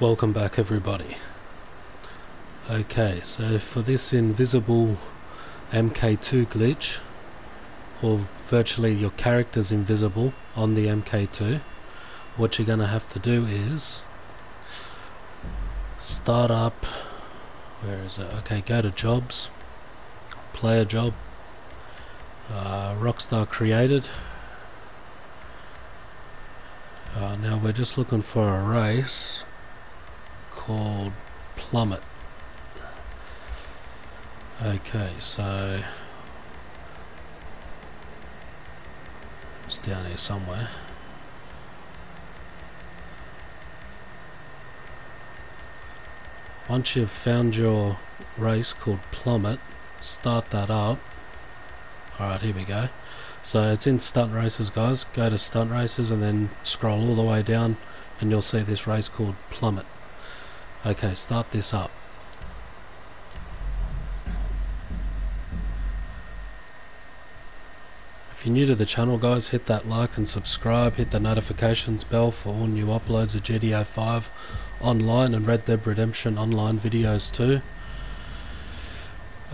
Welcome back everybody. Okay, so for this invisible MK2 glitch, or virtually your character's invisible on the MK2, what you're going to have to do is start up, where is it? Okay, go to jobs, player job, uh, Rockstar created. Uh, now we're just looking for a race called Plummet. Okay, so it's down here somewhere. Once you've found your race called Plummet, start that up. Alright, here we go. So it's in stunt races guys, go to stunt races and then scroll all the way down and you'll see this race called Plummet. Okay, start this up. If you're new to the channel guys, hit that like and subscribe, hit the notifications bell for all new uploads of GTA 5 online and Red Dead Redemption online videos too.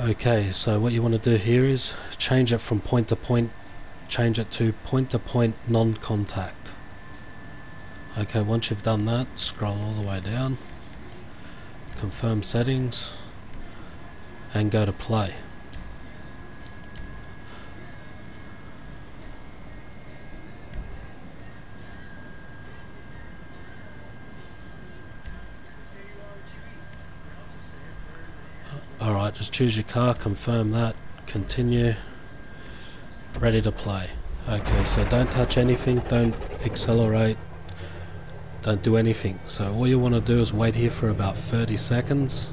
Okay, so what you want to do here is change it from point to point, change it to point to point non-contact. Okay, once you've done that, scroll all the way down confirm settings and go to play. Uh, Alright just choose your car confirm that continue ready to play. Okay so don't touch anything don't accelerate don't do anything. So all you want to do is wait here for about 30 seconds.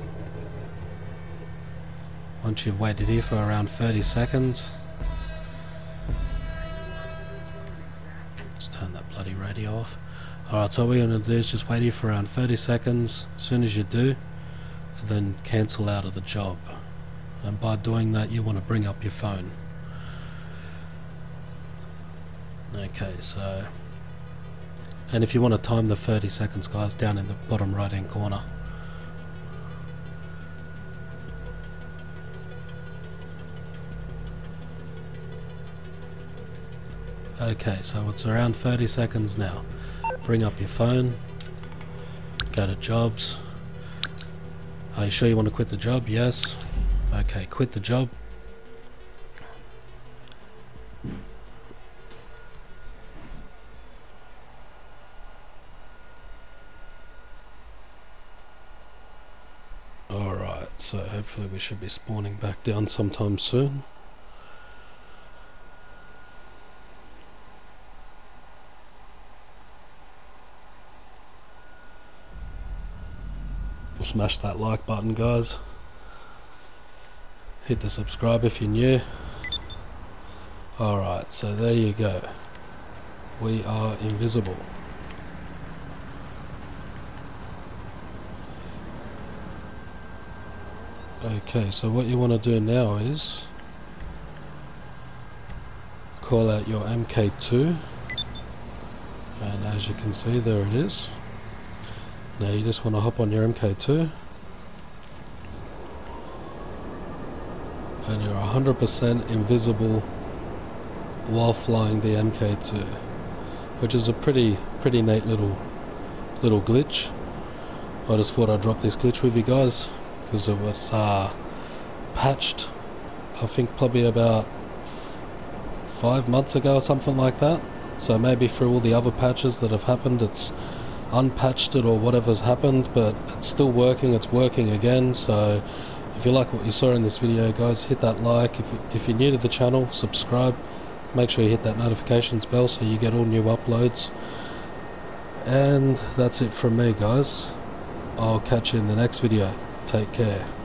Once you've waited here for around 30 seconds, just turn that bloody radio off. Alright, so what you're going to do is just wait here for around 30 seconds. As soon as you do, then cancel out of the job. And by doing that, you want to bring up your phone. Okay, so and if you want to time the 30 seconds guys down in the bottom right hand corner. Okay so it's around 30 seconds now. Bring up your phone. Go to jobs. Are you sure you want to quit the job? Yes. Okay quit the job so hopefully we should be spawning back down sometime soon. Smash that like button guys. Hit the subscribe if you're new. Alright, so there you go. We are invisible. Okay, so what you want to do now is call out your MK2 and as you can see there it is. Now you just want to hop on your MK2 and you're 100% invisible while flying the MK2 which is a pretty pretty neat little little glitch. I just thought I'd drop this glitch with you guys because it was uh, patched I think probably about five months ago or something like that. So maybe through all the other patches that have happened it's unpatched it or whatever's happened but it's still working it's working again. So if you like what you saw in this video guys hit that like. If, if you're new to the channel subscribe. Make sure you hit that notifications bell so you get all new uploads. And that's it from me guys. I'll catch you in the next video Take care.